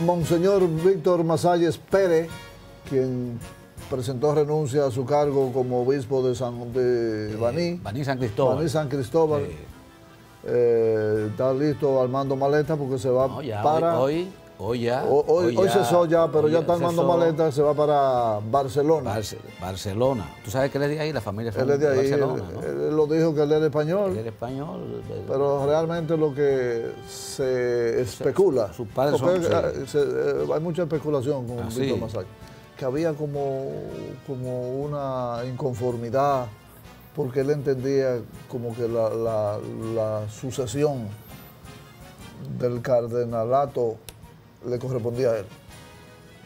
Monseñor Víctor Masalles Pérez, quien presentó renuncia a su cargo como obispo de San de Baní, Baní San Cristóbal. Baní San Cristóbal. Eh, Eh, está listo armando maleta porque se va no, ya, para. hoy, hoy, hoy ya. Hoy, hoy- hoy ya- cesó ya, pero hoy ya está armando cesó maleta, se va para Barcelona. Barce- Barcelona. ¿Tú sabes que él es de ahí? La familia él es de ahí, Barcelona, él, ¿no? él lo dijo que él era español, Él es español. pero realmente lo que se especula, sus padres son- eh, se- hay mucha especulación con Ah, Víctor sí. Que había como, como una inconformidad porque él entendía como que la, la- la sucesión del cardenalato le correspondía a él.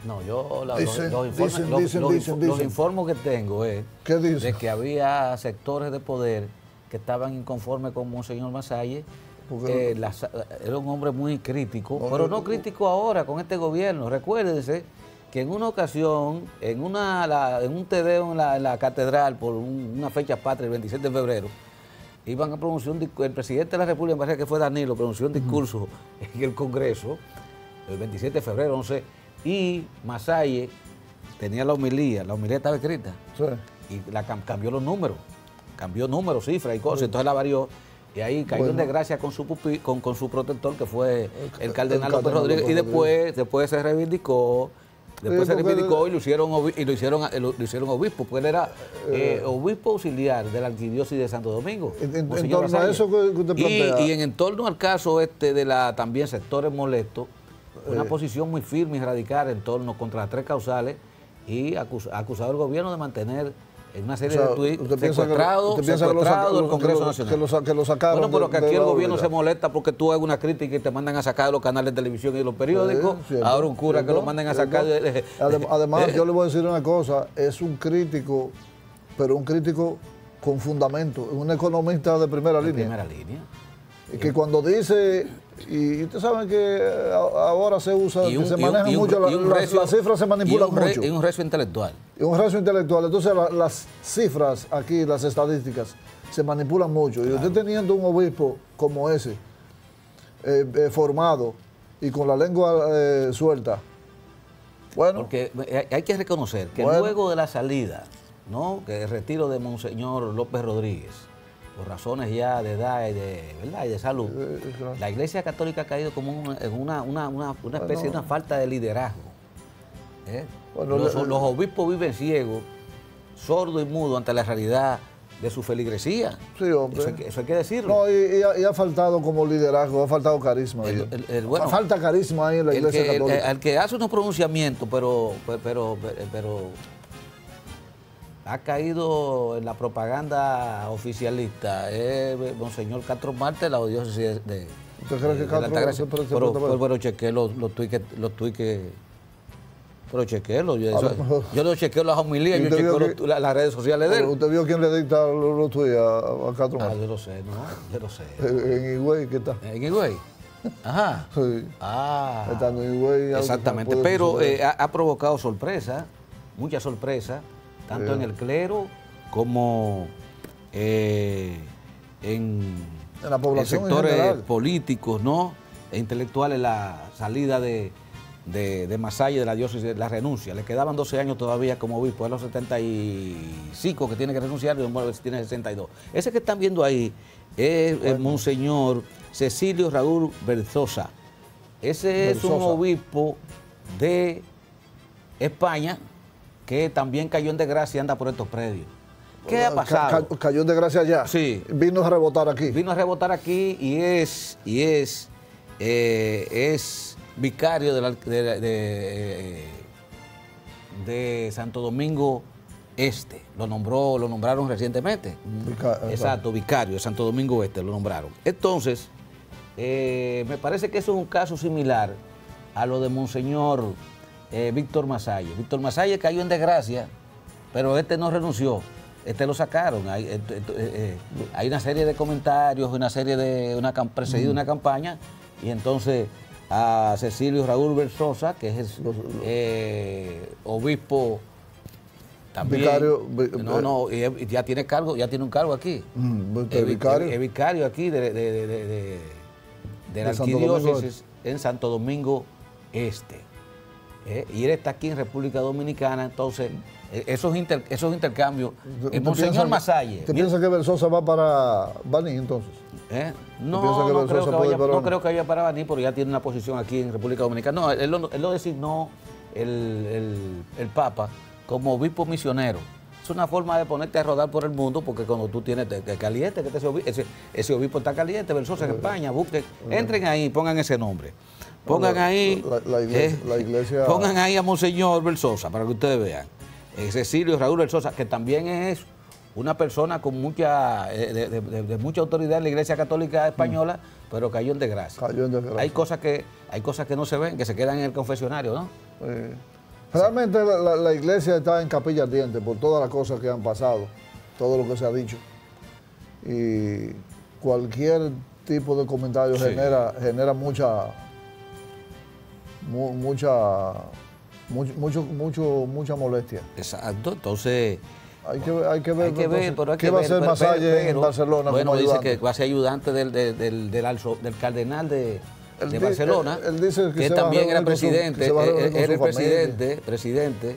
No, yo la- Dicen, los, dicen, dicen, los dicen, info- los dicen. informes que tengo es ¿Qué dice? de que había sectores de poder que estaban inconformes con Monseñor Masalle. Eh, era un hombre muy crítico, No, pero no, no crítico ahora con este gobierno. Recuérdense que en una ocasión, en, una, la- en un tedeo en la, en la catedral por un- una fecha patria, el 27 de febrero, iban a pronunciar un discurso, el presidente de la República, me parece que fue Danilo, pronunció un discurso en el Congreso, el 27 de febrero, no sé, y Masalle tenía la homilía, la homilía estaba escrita, Sí. y la cam- cambió los números, cambió números, cifras y cosas, entonces la varió. Y ahí cayó en Bueno. desgracia con su pupi- con, con su protector, que fue el cardenal López Rodríguez. Y después, después se reivindicó, después Sí, se reivindicó y lo hicieron, y lo hicieron, lo, lo hicieron obispo, porque él era eh, obispo auxiliar de la arquidiócesis de Santo Domingo. En- en- en torno a eso que- usted Y- plantea. Y, en torno al caso este de la también sectores molestos, una posición muy firme y radical en torno contra las tres causales y acus- acusado al gobierno de mantener en una serie O sea, de tweets usted piensa que- usted piensa que lo secuestrados saca- del Congreso que lo- Nacional. que lo que lo sacaron Bueno, pero de- que aquí de el gobierno se molesta porque tú hagas una crítica y te mandan a sacar de los canales de televisión y de los periódicos. Sí, cierto, Ahora un cura que lo manden a sacar de... de- Adem- Además, Eh, yo le voy a decir una cosa, es un crítico, pero un crítico con fundamento, un economista de primera de línea. primera línea. Que cuando dice, y ustedes saben que a- ahora se usa, Y que un- se y manejan y mucho, la- y las, cifras se manipulan y re- mucho. Y un recio intelectual. Y un recio intelectual. Entonces la- las cifras aquí, las estadísticas, se manipulan mucho. Y usted teniendo un obispo como ese, eh, eh, formado y con la lengua eh, suelta, bueno, Porque hay- hay que reconocer que Bueno. luego de la salida, ¿no? que el retiro de Monseñor López Rodríguez, por razones ya de edad y de, ¿verdad? y de salud, la Iglesia Católica ha caído como una- en una, una, una- una especie de una falta de liderazgo. ¿eh? Bueno, los, obispos viven ciegos, sordos y mudos ante la realidad de su feligresía. Sí, hombre. Eso hay que, eso hay que decirlo. no, y, y ha, y ha faltado como liderazgo, ha faltado carisma. El- ahí. el- el- bueno, Falta carisma ahí en la iglesia que, católica. el que hace unos pronunciamientos, pero, pero, pero, pero ha caído en la propaganda oficialista, es Monseñor Castro Marte, la diócesis de, de, ¿Usted cree que Castro Pero, pero chequeé los, los tuits que, los tuits que- pero chequéelo, yo, eso- lo yo no chequeo las homilías, ¿Y yo chequeo que- los la- las redes sociales de él. ¿Usted vio quién le dicta los, los tweets a, a Castro Ah, Marte? yo lo sé, ¿no? Yo lo sé. En en Higüey, ¿qué está? ¿En qué güey? Ajá. Sí. Ah. Estando en Higüey, Exactamente, pero eh, ha, ha provocado sorpresa, mucha sorpresa, tanto en el clero como eh, en, En la población en sectores políticos ¿no? e intelectuales la salida de, de, de Masaya de la diócesis, la renuncia. Le quedaban 12 años todavía como obispo, a los 75 que tiene que renunciar y bueno, tiene 62. Ese que están viendo ahí es el monseñor Cecilio Raúl Berzosa. Ese es un obispo de España que también cayó en desgracia y anda por estos predios. ¿Qué ha pasado? ca- cayó en desgracia allá. Sí. Vino a rebotar aquí. Vino a rebotar aquí y es, y es, eh, es vicario de, la- de, de- de- de Santo Domingo Este. Lo nombró, lo nombraron recientemente. Vica- Exacto, vicario de Santo Domingo Este, lo nombraron. Entonces, eh, me parece que eso es un caso similar a lo de Monseñor eh, Víctor Masalle. Víctor Masalle cayó en desgracia, pero este no renunció. Este lo sacaron. Hay, eh, eh, hay una serie de comentarios, una serie de. una cam- precedido una campaña, y entonces a Cecilio Raúl Versosa, que es eh, obispo también. Vicario, vi- no, no, ya tiene cargo, ya tiene un cargo aquí. Mm, vi- vicario. Vicario aquí de, de, de, de- de- de la Santo arquidiócesis en Santo Domingo este. ¿Eh? Y él está aquí en República Dominicana, entonces eh, esos, inter- esos intercambios. ¿Tú- El Monseñor Masalle. ¿Te piensas que Versosa va para Bani entonces? ¿eh? No, que no, creo que vaya, para no creo que vaya para Baní, porque ya tiene una posición aquí en República Dominicana. No, él, lo- él lo designó el, el- el Papa como obispo misionero. Es una forma de ponerte a rodar por el mundo, porque cuando tú tienes te- te caliente, que ese, obispo, ese, ese obispo está caliente, Versosa en España, busquen, entren ahí y pongan ese nombre. Pongan La- ahí. la- la iglesia- la iglesia- Pongan ahí a Monseñor Versosa para que ustedes vean. Eh, Cecilio Raúl Versosa, que también es una persona con mucha, eh, de, de- de- de mucha autoridad en la Iglesia Católica Española, pero cayó en desgracia. Cayó en desgracia. Hay cosas que, hay cosas que no se ven, que se quedan en el confesionario, ¿no? Eh, realmente la, iglesia está en capilla ardiente por todas las cosas que han pasado, todo lo que se ha dicho. Y cualquier tipo de comentario Sí. genera, genera mucha, mu- mucha, mucho, mucho, mucho- mucha molestia. Exacto. Entonces, Hay que, hay que ver, hay que ver, entonces, pero hay ¿qué que va ver. a hacer Masalle en Barcelona Bueno, como dice ayudante? que va a ser ayudante del, del, del, del alzo- del cardenal de, Él de di- Barcelona, él- él dice que a también era su- presidente, que reunir eh, era su el presidente, presidente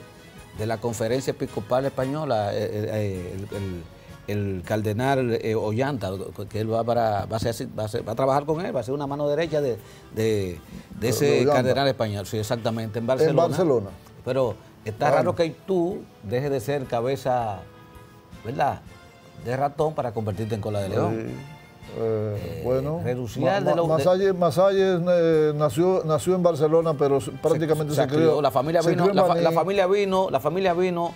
de la Conferencia Episcopal Española, eh, eh, el, el- el cardenal eh, Ollanta, que él va, para, va, a ser- va a ser- va a trabajar con él, va a ser una mano derecha de, de- de ese de cardenal español, sí, exactamente, en Barcelona. Barcelona. Pero está Bueno. raro que tú dejes de ser cabeza, ¿verdad? De ratón para convertirte en cola de león. Sí. Eh, bueno, renunciar Ma- de lo- Ma- Masalle, Masalle, eh, nació, nació en Barcelona, pero prácticamente se, Se crió. crió, la familia vino, en fa- la familia vino, la familia vino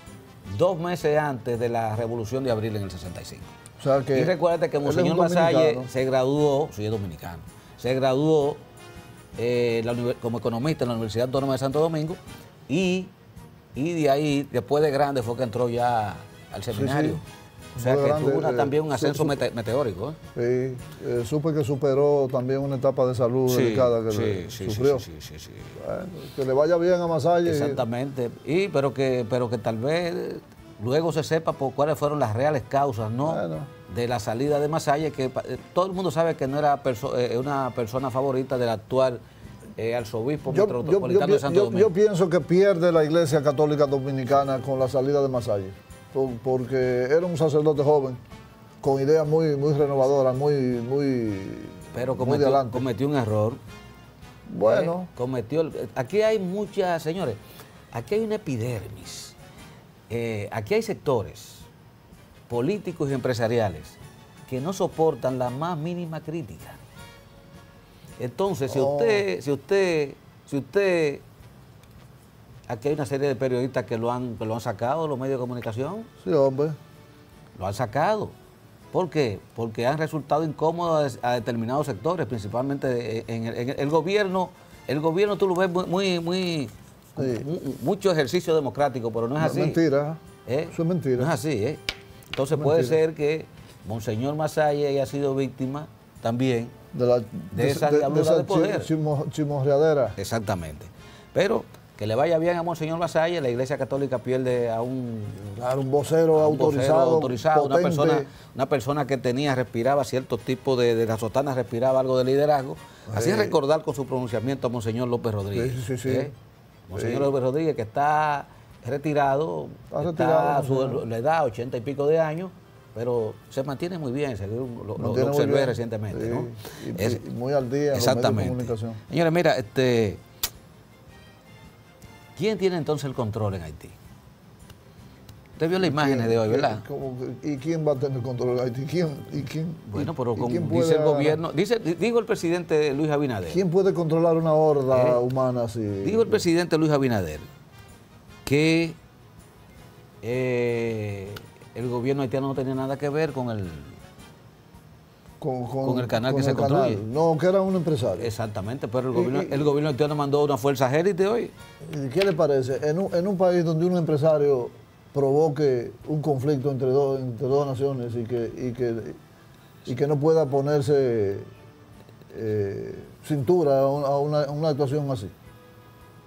dos meses antes de la revolución de abril en el 65. O sea que y recuérdate que Monseñor dominicano. se graduó, es dominicano, se graduó eh, la como economista en la Universidad Autónoma de Santo Domingo y, y de ahí, después de grande, fue que entró ya al seminario. O sea que grande, tuvo una- eh, también un ascenso mete- meteórico. ¿eh? Sí, eh, supe que superó también una etapa de salud delicada que le- sufrió. sí, sí, sí, sí. Bueno, que le vaya bien a Masalle. Exactamente. Y pero que, pero que tal vez luego se sepa por cuáles fueron las reales causas, ¿no? Bueno. De la salida de Masaya, que eh, todo el mundo sabe que no era perso- eh, una persona favorita del actual eh, arzobispo Yo, yo- yo metropolitano de Santo Domingo. yo pienso que pierde la iglesia católica dominicana con la salida de Masalle, por- porque era un sacerdote joven, con ideas muy, muy renovadoras, muy, muy, pero muy cometió, adelante. cometió un error. Bueno, Eh, cometió. el- Aquí hay muchas, señores, aquí hay una epidermis. Eh, aquí hay sectores políticos y empresariales que no soportan la más mínima crítica. Entonces, si Oh. usted, si usted, si usted, aquí hay una serie de periodistas que lo han, que lo han sacado de los medios de comunicación, sí, hombre. lo han sacado. ¿Por qué? Porque han resultado incómodos a determinados sectores, principalmente en el, en el gobierno. El gobierno tú lo ves muy, muy, muy- Sí. mu- mucho ejercicio democrático, pero no es No, así. mentira. ¿Eh? Eso es mentira. No es así, ¿eh? Entonces Es puede ser que Monseñor Masalle haya sido víctima también. De, la, esa diablura esa de poder. chi- chimo- chimorreadera. Exactamente. Pero que le vaya bien a Monseñor Masalle, la Iglesia Católica pierde a un Claro, un vocero un vocero autorizado, autorizado, una persona, una persona que tenía, respiraba cierto tipo de, de la sotana, respiraba algo de liderazgo. Así es recordar con su pronunciamiento a Monseñor López Rodríguez. Sí, sí, sí. ¿eh? Monseñor. López Rodríguez, que está retirado, Está retirado, su la edad, ochenta y pico de años, pero se mantiene muy bien, según lo, lo- observé bien. recientemente. Sí, ¿no? y- Es- y muy al día en los medios de exactamente. comunicación. Señores, mira, este, ¿quién tiene entonces el control en Haití? Usted vio las imágenes de hoy, ¿verdad? ¿Cómo que- ¿Y quién va a tener control de Haití? ¿Quién, y quién, Bueno, pero como dice el gobierno, dice, di- dijo el presidente Luis Abinader, ¿Quién puede controlar una horda ¿Eh? humana así? dijo el presidente Luis Abinader que eh, el gobierno haitiano no tenía nada que ver con el... con, con el canal que se canal. construye. No, que era un empresario. Exactamente, pero el Y- gobierno, y- el gobierno haitiano mandó una fuerza élite hoy. ¿Y ¿Qué le parece? En un, en un país donde un empresario provoque un conflicto entre dos, entre dos naciones y que, y que, y que no pueda ponerse eh, cintura a una, a una- actuación así.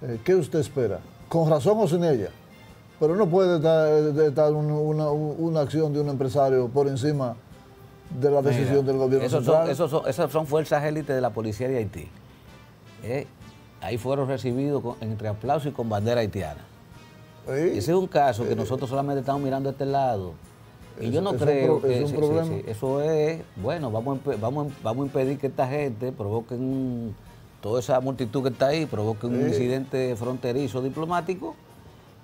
Eh, ¿Qué usted espera? ¿Con razón o sin ella? Pero no puede estar, un- una, una acción de un empresario por encima de la decisión Mira, del gobierno esos central. son, esos son- esas son fuerzas élites de la policía de Haití. ¿eh? ahí fueron recibidos con- entre aplausos y con bandera haitiana. Sí. Ese es un caso que nosotros solamente estamos mirando a este lado. Y yo no un creo que eso es un sí, sí, problema. sí. eso es, bueno, vamos a, vamos, vamos a impedir que esta gente provoque un- toda esa multitud que está ahí, provoque un incidente fronterizo diplomático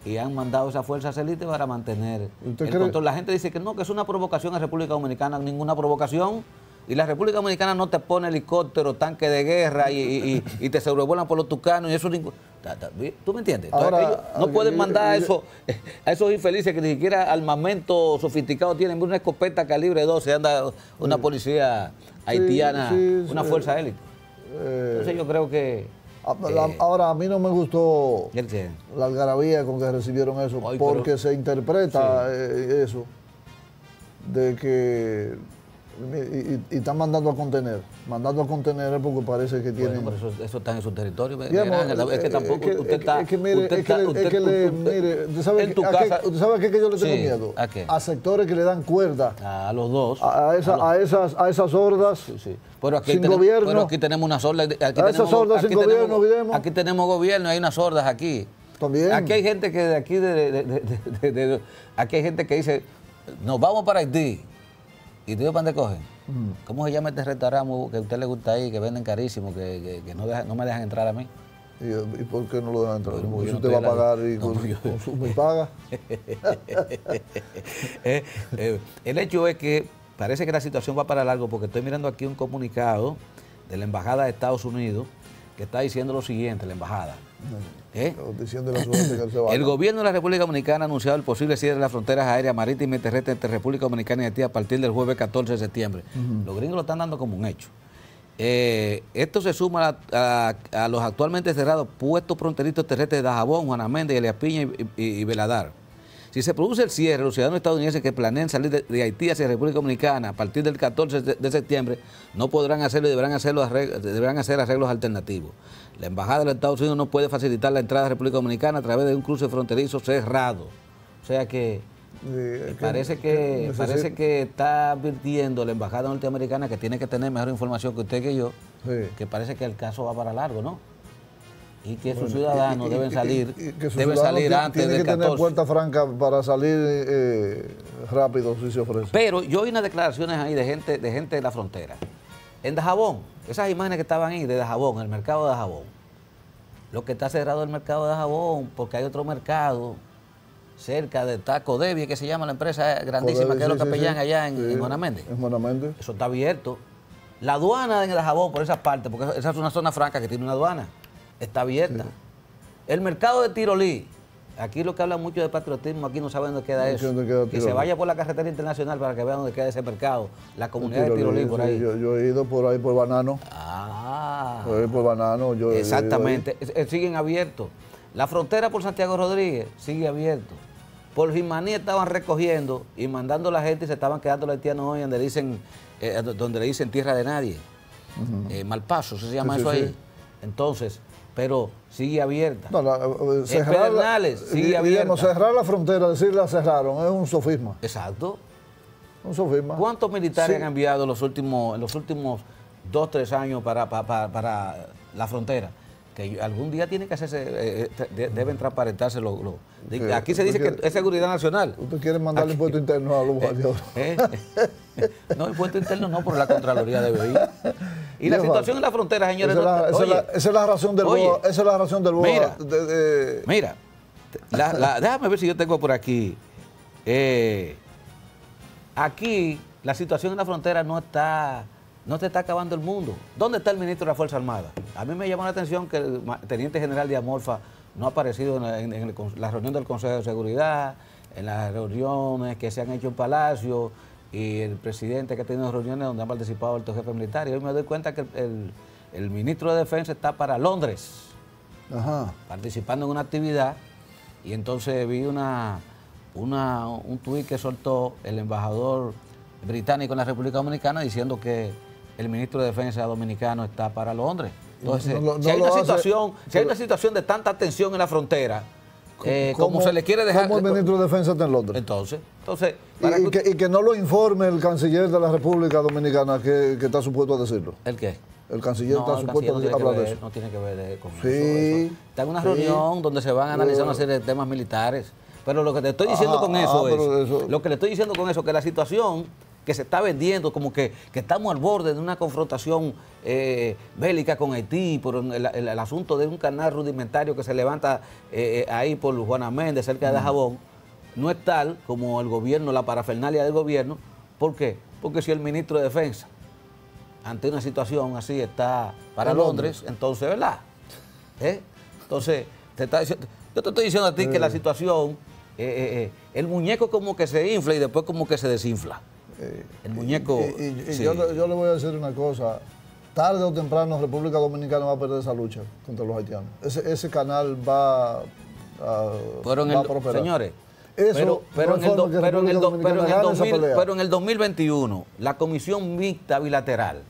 y han mandado esa fuerza élite para mantener ¿Usted el cree- control. La gente dice que no, que es una provocación a República Dominicana, ninguna provocación. Y la República Dominicana no te pone helicóptero, tanque de guerra y, y- y- y te sobrevuelan por los tucanos y eso ningún- ¿Tú me entiendes? Entonces, Ahora, ellos no pueden mandar a, eso, a esos infelices que ni siquiera armamento sofisticado tienen, una escopeta calibre 12, anda una policía haitiana, sí, una sí. fuerza élite. Eh, Entonces yo creo que... a- la- ahora, a mí no me gustó ¿el qué? la algarabía con que recibieron eso, Ay, porque pero- se interpreta eh, eso, de que y, están mandando a contener, mandando a contener es porque parece que tienen... Bueno, pero eso, eso está en su territorio. Digamos, Miguel Ángel, es que eh, tampoco es que- usted es que- está... es que mire, usted es que le- usted- es que le- usted- mire, ¿usted sabe, en tu a qué- casa... usted sabe a qué que yo le tengo Sí, miedo? ¿a qué? sectores que le dan cuerda A los dos. a, a esa- a esas, a esas hordas Sí, sí. Pero aquí sin tenemos, gobierno. Pero aquí tenemos una sorda. Aquí A esas tenemos, sordas aquí sin tenemos- gobierno, Guillermo. Aquí tenemos gobierno y hay unas sordas aquí. También. Aquí hay gente que de aquí, de- de- aquí hay gente que dice, nos vamos para Haití. ¿Y tú para dónde cogen? ¿Cómo se llama este restaurante que a usted le gusta ahí, que venden carísimo, que, que- que no, deja- no me dejan entrar a mí? ¿Y, y por qué no lo dejan entrar? Porque usted no va a la- pagar y No, con- yo- consume y paga. Eh, eh, el hecho es que parece que la situación va para largo porque estoy mirando aquí un comunicado de la Embajada de Estados Unidos que está diciendo lo siguiente, la Embajada. ¿Eh? El gobierno de la República Dominicana ha anunciado el posible cierre de las fronteras aéreas, marítimas y terrestres entre República Dominicana y Haití a partir del jueves 14 de septiembre. Los gringos lo están dando como un hecho. Eh, esto se suma a, a- a los actualmente cerrados puestos fronterizos terrestres de Dajabón, Juana Méndez, Elias Piña y, y- y Veladar. Si se produce el cierre, los ciudadanos estadounidenses que planeen salir de, de Haití hacia República Dominicana a partir del 14 de, de septiembre no podrán hacerlo y deberán, hacerlo arreg- deberán hacer arreglos alternativos. La Embajada de los Estados Unidos no puede facilitar la entrada a República Dominicana a través de un cruce fronterizo cerrado. O sea que Eh, parece que, parece que está advirtiendo la Embajada norteamericana que tiene que tener mejor información que usted que yo, Sí. que parece que el caso va para largo, ¿no? Y que sus ciudadanos y- y- deben y- salir, y que sus deben ciudadanos salir antes tienen del que tener 14. puerta franca para salir eh, rápido si se ofrece. Pero yo oí unas declaraciones ahí de gente, de gente de la frontera. En Dajabón, esas imágenes que estaban ahí de Dajabón, el mercado de Dajabón. Lo que está cerrado el mercado de Dajabón, porque hay otro mercado cerca de Taco Debbie, que se llama la empresa grandísima, que es sí, capellán sí. allá en, Sí, en Méndez. En. Eso está abierto. La aduana de Dajabón, por esa parte, porque esa es una zona franca que tiene una aduana, está abierta. El mercado de Tirolí, aquí lo que habla mucho de patriotismo, aquí no saben dónde queda No eso. dónde queda que se Tirolí. vaya por la carretera internacional para que vean dónde queda ese mercado, la comunidad de Tirolí por ahí. Yo, yo he ido por ahí por Banano. Ah, Por ahí por Banano. Yo he ido ahí. exactamente. Siguen abiertos. La frontera por Santiago Rodríguez sigue abierto. Por Jimaní estaban recogiendo y mandando a la gente y se estaban quedando los haitianos hoy donde dicen, eh, donde le dicen tierra de nadie. Eh, Malpaso, ¿se llama Sí, eso sí, ahí? sí. Entonces, pero sigue abierta. No, la- eh, cerrar Pedernales, sigue abierta. cerrar la frontera, decir la cerraron, es un sofisma. Exacto. Un sofisma. ¿Cuántos militares Sí. han enviado en los últimos, en los últimos dos, tres años para, para, para- para la frontera? Que algún día tiene que hacerse, eh, eh, de- deben transparentarse los... aquí se dice que es seguridad nacional. Usted quiere mandarle impuesto interno a los guardias. ¿Eh? No, impuesto interno no, por la Contraloría debe ir. Y la situación en la frontera, señores... Esa es la- no- esa es oye, la- esa es la razón del oye, BOA. Esa es la razón del BOA. mira. de- de- Mira, la- la- déjame ver si yo tengo por aquí. Eh, aquí la situación en la frontera no está, no te está acabando el mundo. ¿Dónde está el ministro de la Fuerza Armada? A mí me llamó la atención que el teniente general de Amorfa no ha aparecido en, la- en- el la reunión del Consejo de Seguridad, en las reuniones que se han hecho en Palacio y el presidente que ha tenido reuniones donde han participado altos jefes militares. Y hoy me doy cuenta que el- el- el ministro de Defensa está para Londres Ajá. participando en una actividad y entonces vi una, una, un tuit que soltó el embajador británico en la República Dominicana diciendo que el ministro de Defensa dominicano está para Londres. Entonces, No si, hay una hace- situación, si hay una situación de tanta tensión en la frontera, eh, como ¿Cómo- se le quiere dejar... ¿Cómo el ministro de Defensa está en Londres? Entonces, entonces Y, para y que- que, y que no lo informe el canciller de la República Dominicana que, que está supuesto a decirlo. ¿El qué? El canciller está supuesto a hablar de eso. No tiene que ver con eso, Está en una reunión donde se van a analizar una serie de temas militares. Pero lo que te estoy diciendo con eso es, lo que le estoy diciendo con eso, que la situación que se está vendiendo, como que, estamos al borde de una confrontación eh, bélica con Haití, por el, asunto de un canal rudimentario que se levanta eh, eh, ahí por Juana Méndez, cerca de Jabón, no es tal como el gobierno, la parafernalia del gobierno. ¿Por qué? Porque si el ministro de Defensa, ante una situación así, está para Londres, entonces, ¿verdad? Entonces, yo te estoy diciendo a ti que la situación, el muñeco como que se infla y después como que se desinfla. Eh, el muñeco. yo, le voy a decir una cosa. Tarde o temprano República Dominicana va a perder esa lucha contra los haitianos. Ese, canal va a, prosperar. Señores, pero, en el, pero, en el, pero en el 2021, la Comisión Mixta Bilateral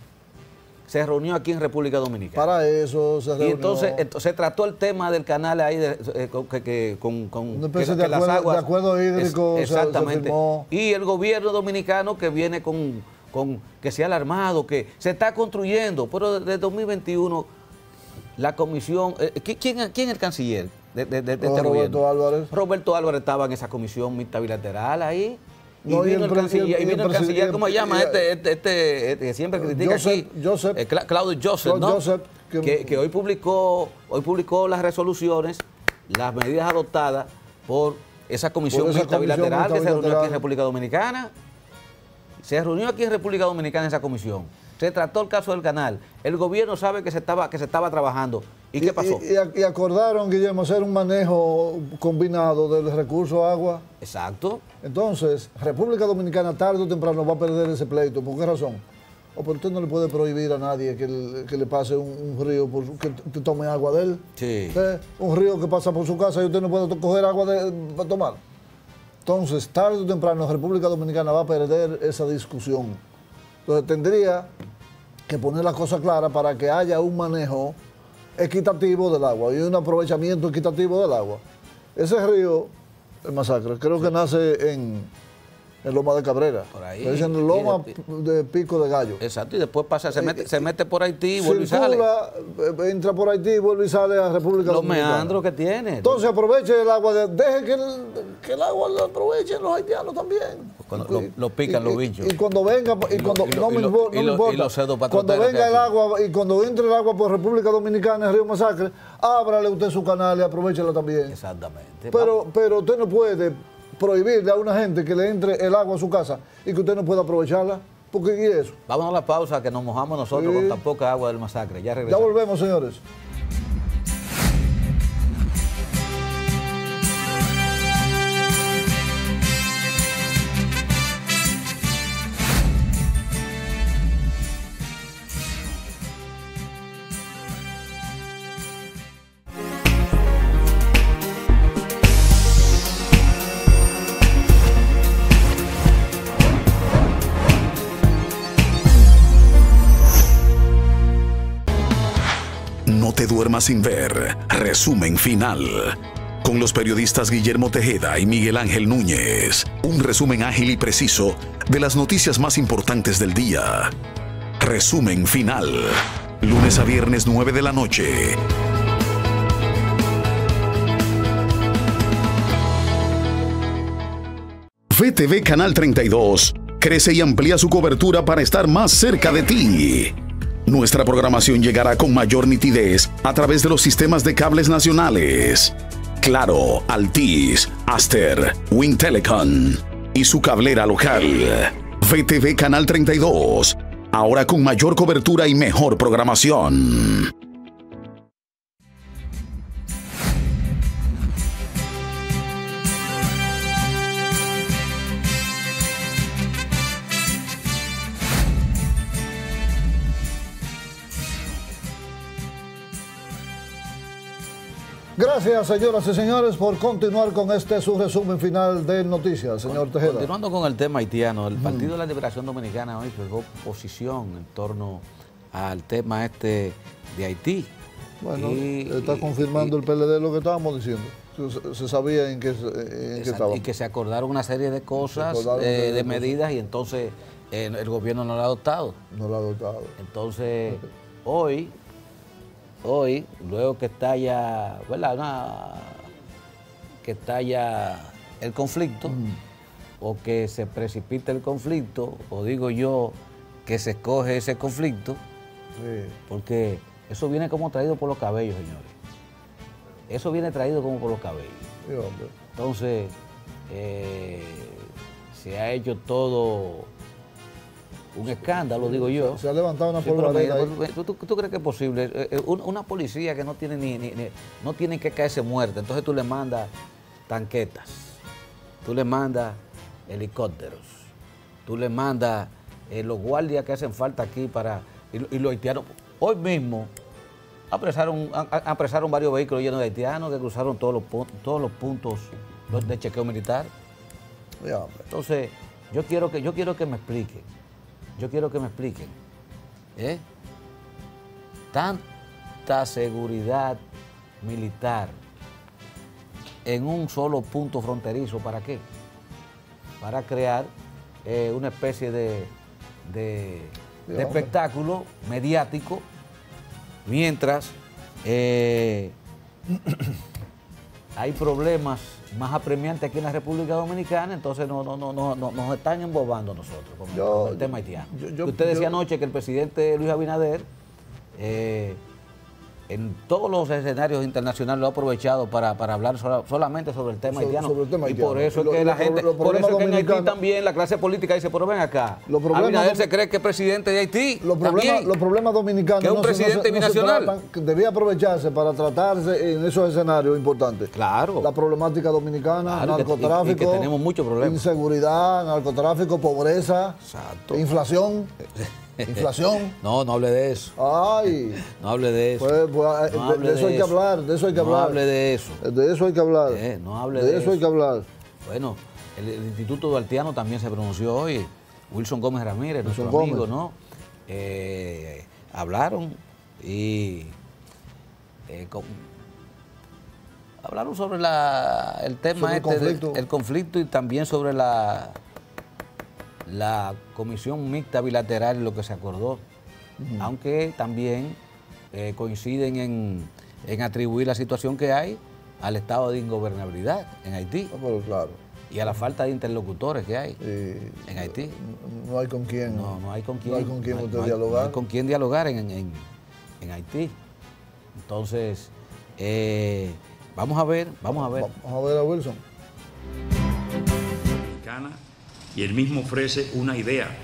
se reunió aquí en República Dominicana. Para eso se reunió. Y entonces, se trató el tema del canal ahí de, eh, que, con, con que, de, las aguas, de acuerdo hídrico. exactamente. y el gobierno dominicano que viene con, con que se ha alarmado, que se está construyendo, pero desde 2021 la comisión, eh, ¿quién, ¿quién es el canciller de, de, este Roberto Álvarez. Roberto Álvarez estaba en esa comisión mixta bilateral ahí. Y vino el, canciller, y vino el canciller, ¿cómo se llama? Este, este, este, este, que siempre critica aquí. Joseph. Eh, Claudio Joseph, ¿no? Joseph, que, que, hoy publicó, hoy publicó las resoluciones, las medidas adoptadas por esa comisión mixta bilateral que se reunió aquí en República Dominicana. Se reunió aquí en República Dominicana esa comisión. Se trató el caso del canal. El gobierno sabe que se estaba, que se estaba trabajando. ¿Y, qué pasó? Y, acordaron, Guillermo, hacer un manejo combinado del recurso agua. Exacto. Entonces, República Dominicana tarde o temprano va a perder ese pleito. ¿Por qué razón? O por usted no le puede prohibir a nadie que, le pase un, río, por, que tome agua de él. Sí. Un río que pasa por su casa y usted no puede coger agua de, para tomar. Entonces, tarde o temprano, República Dominicana va a perder esa discusión. Entonces, tendría que poner las cosas claras para que haya un manejo equitativo del agua y un aprovechamiento equitativo del agua. Ese río, el masacre, creo que nace en, en Loma de Cabrera. Por ahí. en Loma de, Pico de Gallo. Exacto, y después pasa, se mete, se mete por Haití y vuelve y sale. Eh, entra por Haití y vuelve y sale a República Los meandros que tiene. Entonces aproveche el agua, de, deje que el, que el agua lo aprovechen los haitianos también. Pues cuando lo, pican los bichos. Y, cuando venga, y cuando, no me, importa, cuando venga el agua y cuando entre el agua por República Dominicana, el Río Masacre, ábrale usted su canal y aprovechela también. Exactamente. Pero, pero usted no puede prohibirle a una gente que le entre el agua a su casa y que usted no pueda aprovecharla. Porque ¿y eso? Vamos a la pausa que nos mojamos nosotros con tan poca agua del masacre. Ya regresamos. Ya volvemos, señores. Sin ver. Resumen final. Con los periodistas Guillermo Tejeda y Miguel Ángel Núñez. Un resumen ágil y preciso de las noticias más importantes del día. Resumen final. Lunes a viernes 9 de la noche. VTV Canal 32 crece y amplía su cobertura para estar más cerca de ti. Nuestra programación llegará con mayor nitidez a través de los sistemas de cables nacionales. Claro, Altis, Aster, Telecom y su cablera local. VTV Canal 32, ahora con mayor cobertura y mejor programación. Gracias, señoras y señores, por continuar con este su resumen final de noticias, señor Tejeda. Continuando con el tema haitiano, el Partido de la Liberación Dominicana hoy jugó posición en torno al tema este de Haití. Bueno, está confirmando el PLD lo que estábamos diciendo. Se, sabía en qué, en estaba. Y que se acordaron una serie de cosas, eh, de, medidas, y entonces eh, el gobierno no lo ha adoptado. No lo ha adoptado. Entonces hoy, hoy, luego que está ya, ¿verdad? Una- que está ya el conflicto, o que se precipita el conflicto, o digo yo que se escoge ese conflicto, Sí. porque eso viene como traído por los cabellos, señores. Eso viene traído como por los cabellos. Sí. Entonces, eh, se ha hecho todo un escándalo, digo yo. Se ha levantado una Sí, polvareda ¿tú, tú- tú crees que es posible? Eh, eh, un- una policía que no tiene ni, ni- ni- no tiene que caerse muerta, entonces tú le mandas tanquetas, tú le mandas helicópteros, tú le mandas eh, los guardias que hacen falta aquí para y, lo- y los haitianos. Hoy mismo apresaron, a- apresaron varios vehículos llenos de haitianos que cruzaron todos los, todos los puntos de chequeo militar. Entonces, yo quiero que, yo quiero que me expliquen. Yo quiero que me expliquen. ¿eh? Tanta seguridad militar en un solo punto fronterizo, ¿para qué? Para crear eh, una especie de, de- espectáculo mediático, mientras eh, hay problemas más apremiantes aquí en la República Dominicana, entonces no, no, no, no, no- nos están embobando nosotros con, el- Yo- con el tema haitiano. yo- yo- Usted decía anoche que el presidente Luis Abinader eh, en todos los escenarios internacionales lo ha aprovechado para, para hablar sola- solamente sobre el tema haitiano. sobre el tema y por eso es que la lo- gente, por eso es que en Haití también la clase política dice, pero ven acá, Abinader se cree que es presidente de Haití. Los problemas, los problemas dominicanos Que es un no presidente no se tratan, debía aprovecharse para tratarse en esos escenarios importantes. Claro. La problemática dominicana, Claro, y que- narcotráfico, y- y que tenemos muchos problemas. inseguridad, narcotráfico, pobreza, Exacto. inflación, inflación. No, no hable de eso. Ay, No hable de eso. pues, pues, No de- de, hable eso hay que hablar, de eso hay que no hablar. hable de eso. De eso hay que hablar. Eh, no hable de, de eso hay que hablar. Bueno, el, el Instituto Duartiano también se pronunció hoy. Wilson Gómez Ramírez, nuestro Wilson amigo, Gómez. ¿no? Eh, hablaron y eh, con- hablaron sobre la, el tema Sobre el este de- el conflicto y también sobre la, la comisión mixta bilateral lo que se acordó. Aunque también eh, coinciden en, en atribuir la situación que hay al estado de ingobernabilidad en Haití No, pero claro. y a la falta de interlocutores que hay eh, en Haití. no hay con quién. No, no hay con quién, No hay con quién no hay- usted no hay- dialogar. no hay con quién dialogar en, en- en Haití. Entonces, eh, vamos a ver, vamos a ver. Vamos a ver a Wilson. Y él mismo ofrece una idea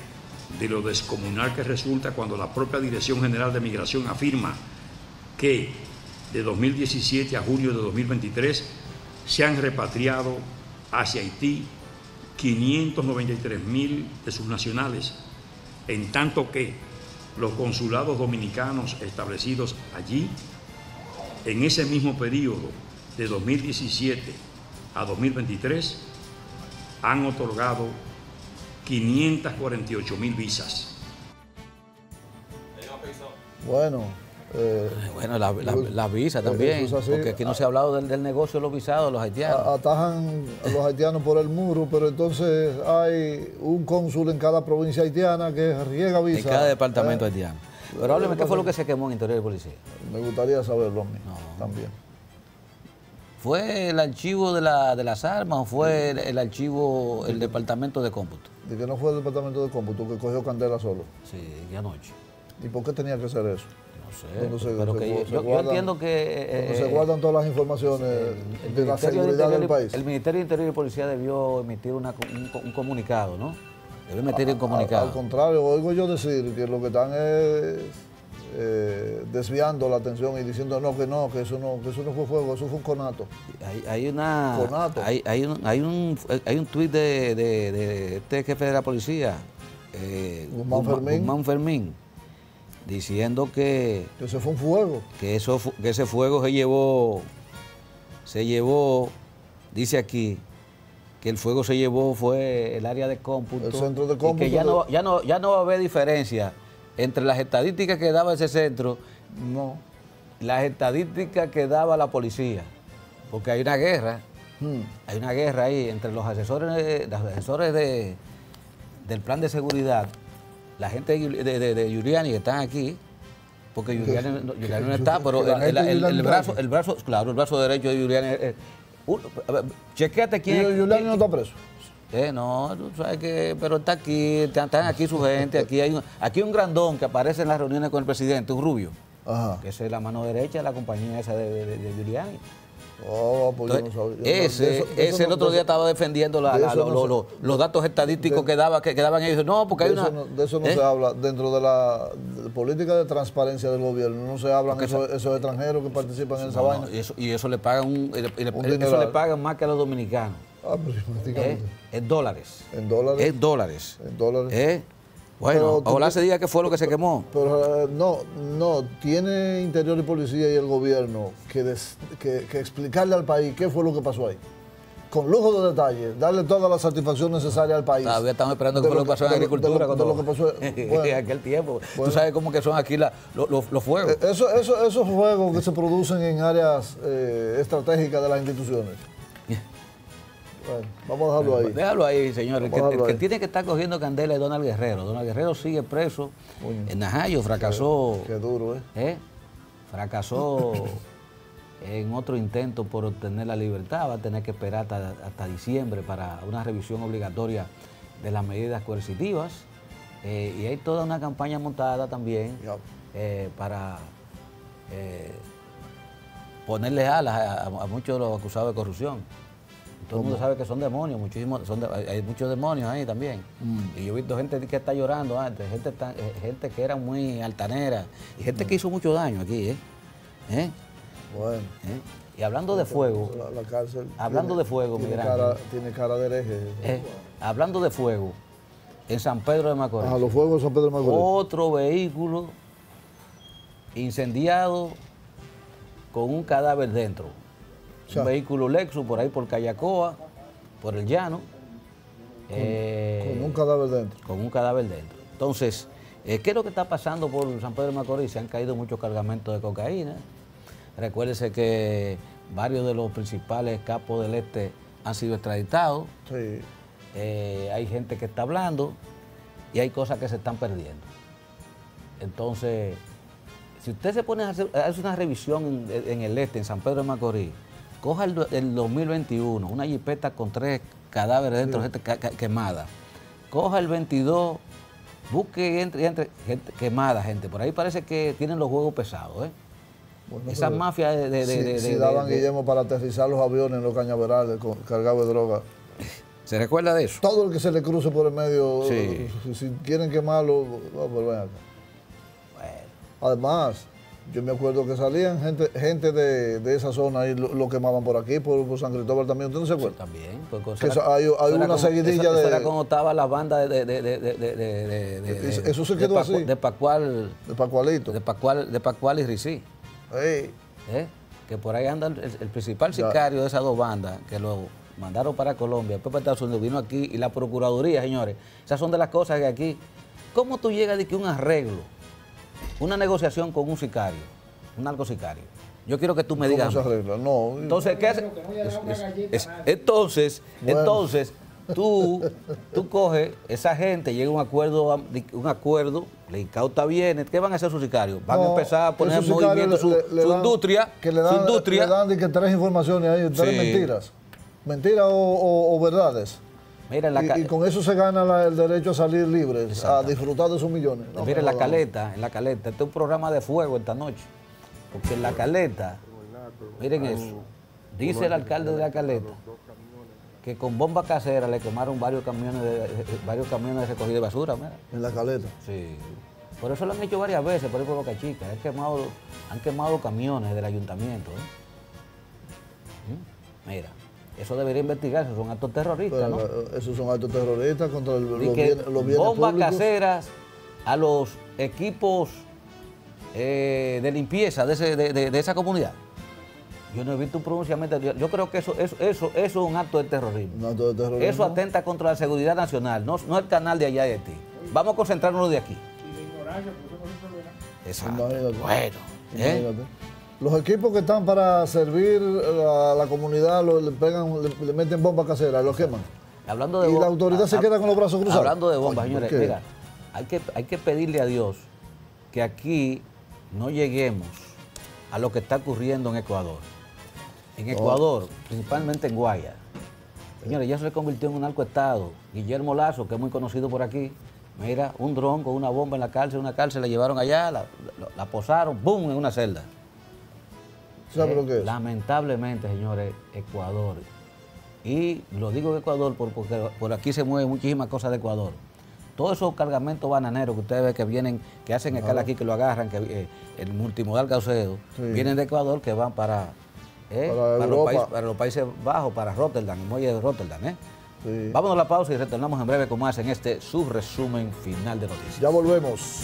de lo descomunal que resulta cuando la propia Dirección General de Migración afirma que de 2017 a junio de 2023 se han repatriado hacia Haití 593 mil de sus nacionales, en tanto que los consulados dominicanos establecidos allí en ese mismo periodo de 2017 a 2023 han otorgado 548 mil visas. Bueno, eh, Bueno, la, la- la visa eso también, es así. porque aquí no se ha hablado del, del negocio de los visados, de los haitianos. atajan a los haitianos por el muro, pero entonces hay un cónsul en cada provincia haitiana que riega visa. en cada departamento Eh, haitiano. Pero hábleme, ¿qué fue lo que se quemó en Interior de Policía? Me gustaría saberlo a mí No. también. ¿Fue el archivo de, la, de las armas o fue el, el archivo, el departamento de cómputo? De que no fue el departamento de cómputo que cogió candela solo. Sí, que anoche. ¿Y por qué tenía que ser eso? No sé, se- pero se que yo, entiendo que... eh, Donde se eh, guardan todas las informaciones el de la Ministerio de seguridad Interior del y- país. El Ministerio de Interior y Policía debió emitir una un, co- un comunicado, ¿no? Debe emitir un Al, comunicado. al contrario, oigo yo decir que lo que están es eh, desviando la atención y diciendo no, que no, que eso no, que eso no fue fuego, eso fue un conato. Hay, hay una Conato. hay, hay un hay un hay un tuit de, de- de este jefe de la policía eh, Guzmán Fermín. Guzmán Fermín, diciendo que, Que ese fue un fuego. que eso que ese fuego se llevó se llevó dice aquí que el fuego se llevó fue el área de cómputo El centro de y cómputo que ya no ya no ya no va a haber diferencia entre las estadísticas que daba ese centro No. las estadísticas que daba la policía, porque hay una guerra, Hmm. hay una guerra ahí entre los asesores, los asesores de, del plan de seguridad, la gente de, de, de- Giuliani que están aquí, Porque Giuliani, no- Giuliani no está, pero el, brazo, el brazo, claro, el brazo derecho de Giuliani. eh, eh, ver, chequéate quién. Giuliani no está preso. Eh, no, tú sabes que, pero está aquí, están, aquí su gente, aquí hay un, aquí hay un grandón que aparece en las reuniones con el presidente, un rubio, Ajá. que esa es la mano derecha de la compañía esa de, de, Giuliani. Oh, pues yo no Entonces, sabía. Yo no- ese, eso- eso ese el no- otro día estaba defendiendo la- de la- eso lo- no lo- se- lo- los datos estadísticos de- que, daba, que, que daban ellos. No, porque hay de una... eso no, de eso no ¿eh? se habla. Dentro de la política de transparencia del gobierno no se hablan esos, esos extranjeros que participan en esa vaina. y, eso, y eso le pagan un, y le- y le- Un eso le pagan más que a los dominicanos. Ah, pero ¿eh? prácticamente. En dólares. En dólares. En dólares. En dólares. ¿eh? Bueno, Pero ojalá se diga que fue lo que se quemó. Pero eh, no, no, tiene Interior y Policía y el gobierno que, des- que, que explicarle al país qué fue lo que pasó ahí. Con lujo de detalle, darle toda la satisfacción necesaria al país. Todavía estamos esperando qué fue lo que pasó en agricultura. De lo, que pasó. en aquel tiempo. bueno. Tú sabes cómo que son aquí la- lo- lo- los fuegos. eh, eso, eso, esos juegos que se producen en áreas eh, estratégicas de las instituciones. Bueno, vamos a dejarlo ahí. Déjalo ahí, señor. El que, que tiene que estar cogiendo candela es Donald Guerrero. Donald Guerrero sigue preso en Najayo, fracasó. Qué duro, ¿eh? ¿eh? Fracasó en otro intento por obtener la libertad. Va a tener que esperar hasta, hasta diciembre para una revisión obligatoria de las medidas coercitivas. Eh, y hay toda una campaña montada también eh, para ponerle alas a, a- a muchos de los acusados de corrupción. Todo el mundo sabe que son demonios, muchísimos, son de- hay- muchos demonios ahí también. Y yo he visto gente que está llorando antes, gente, tan- eh, gente que era muy altanera y gente que hizo mucho daño aquí. ¿eh? ¿Eh? Bueno. ¿Eh? Y hablando de fuego, La, la cárcel. Hablando de fuego, tiene cara, tiene cara de hereje. ¿eh? hablando de fuego, en San Pedro de Macorís. A los fuegos de San Pedro de Macorís. Otro vehículo incendiado con un cadáver dentro. Un vehículo Lexus por ahí por Callacoa, por el llano. eh, con un cadáver dentro. con un cadáver dentro. Entonces, eh, ¿qué es lo que está pasando por San Pedro de Macorís? Se han caído muchos cargamentos de cocaína. Recuérdese que varios de los principales capos del este han sido extraditados. Sí. Eh, hay gente que está hablando y hay cosas que se están perdiendo. Entonces, si usted se pone a hacer, a hacer una revisión en, en el este, en San Pedro de Macorís, coja el, do- el 2021, una jipeta con tres cadáveres dentro, gente ca- ca- quemada. Coja el 22, busque entre, entre gente quemada, gente. Por ahí parece que tienen los juegos pesados, ¿eh? Bueno, Esas mafias de... de- de- si, daban Guillermo para aterrizar los aviones en los cañaverales cargados de droga. ¿Se recuerda de eso? Todo el que se le cruce por el medio, Sí. si, si quieren quemarlo, no, pues ven acá. Además, yo me acuerdo que salían gente, gente de, de esa zona y lo, lo quemaban por aquí, por, por San Cristóbal también. ¿Usted no se acuerda? También. porque Que eso- hay- era una seguidilla eso- eso de- era como estaba la banda de. de, de, de- Eso- se quedó así. De Pacual. De Pacualito. De Pacual, de Pacual y Ricí. ¿eh? Que por ahí anda el, el principal Ya. sicario de esas dos bandas, que lo mandaron para Colombia, después para Estados Unidos, vino aquí y la Procuraduría, señores. Esas son de las cosas que aquí. ¿Cómo tú llegas de que un arreglo, una negociación con un sicario, un narco sicario? Yo quiero que tú me ¿Cómo digas. se arregla? No. Entonces, ¿qué hace? Es- es- es- entonces, Bueno. entonces, tú, tú coges esa gente, llega a un acuerdo, a- un acuerdo, le incauta bienes, ¿qué van a hacer sus sicarios? Van a No, empezar a poner en movimiento su, le- le su dan- industria, Que le su dan, industria. le dan de que tres informaciones ahí, tres Sí. mentiras. Mentiras o, o- o verdades. Mira, en la, Y, con eso se gana la- el derecho a salir libres, a disfrutar de sus millones. No, mira, no, en la caleta, en la caleta, este es un programa de fuego esta noche. Porque en la caleta, miren eso, dice el alcalde de la caleta que con bomba casera le quemaron varios camiones de, varios camiones de recogida de basura, mira. En la caleta. Sí. Por eso lo han hecho varias veces, por por Boca Chica. Han quemado, han quemado camiones del ayuntamiento. ¿eh? ¿Mm? Mira, eso debería investigarse, son actos terroristas, Pero, ¿no? eh, esos son actos terroristas contra el- Y los, bienes, los bienes bombas públicos. caseras a los equipos eh, de limpieza de, ese- de- de- de esa comunidad. Yo no he visto un pronunciamiento. Yo, yo creo que eso, eso, eso, eso es un acto de terrorismo. Un acto de terrorismo. Eso atenta contra la seguridad nacional, no, no el canal de allá de ti. Vamos a concentrarnos de aquí. Exacto. Imagínate. Bueno. ¿eh? Los equipos que están para servir a la comunidad lo- le, pegan, le, le meten bombas caseras, los queman. Hablando de Y la autoridad se queda con los brazos cruzados. Hablando de bombas, Coño, ¿por señores, mira, hay que, hay que pedirle a Dios que aquí no lleguemos a lo que está ocurriendo en Ecuador. En Ecuador, principalmente en Guaya. Señores, ya se convirtió en un narcoestado. Guillermo Lazo, que es muy conocido por aquí, mira, un dron con una bomba en la cárcel, una cárcel la llevaron allá, la, la- la posaron, ¡boom!, en una celda. ¿Sabe Eh, lo que es? Lamentablemente, señores, Ecuador. Y lo digo de Ecuador por- porque por aquí se mueven muchísimas cosas de Ecuador. Todos esos cargamentos bananeros que ustedes ven que vienen, que hacen escala aquí, que lo agarran, que eh, el multimodal Caucedo, Sí. vienen de Ecuador que van para, eh, Para los Europa. países, para los Países Bajos, para Rotterdam, el muelle de Rotterdam. ¿eh? Sí. Vámonos a la pausa y retornamos en breve con más en este subresumen final de noticias. Ya volvemos.